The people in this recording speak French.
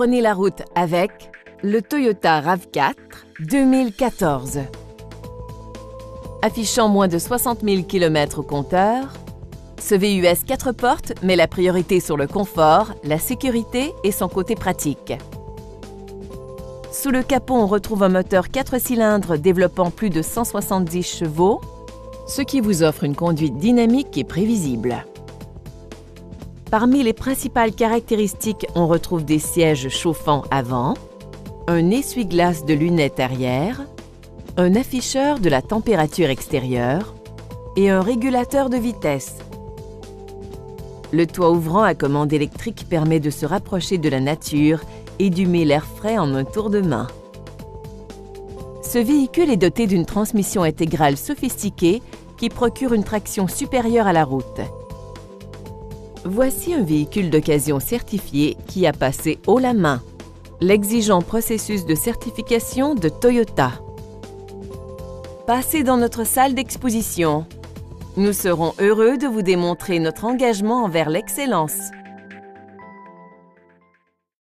prenez la route avec le Toyota RAV4 2014. Affichant moins de 60 000 km au compteur, ce VUS 4 portes met la priorité sur le confort, la sécurité et son côté pratique. Sous le capot, on retrouve un moteur 4 cylindres développant plus de 170 chevaux, ce qui vous offre une conduite dynamique et prévisible. Parmi les principales caractéristiques, on retrouve des sièges chauffants avant, un essuie-glace de lunettes arrière, un afficheur de la température extérieure et un régulateur de vitesse. Le toit ouvrant à commande électrique permet de se rapprocher de la nature et d'humer l'air frais en un tour de main. Ce véhicule est doté d'une transmission intégrale sophistiquée qui procure une traction supérieure à la route. Voici un véhicule d'occasion certifié qui a passé haut la main l'exigeant processus de certification de Toyota. Passez dans notre salle d'exposition. Nous serons heureux de vous démontrer notre engagement envers l'excellence.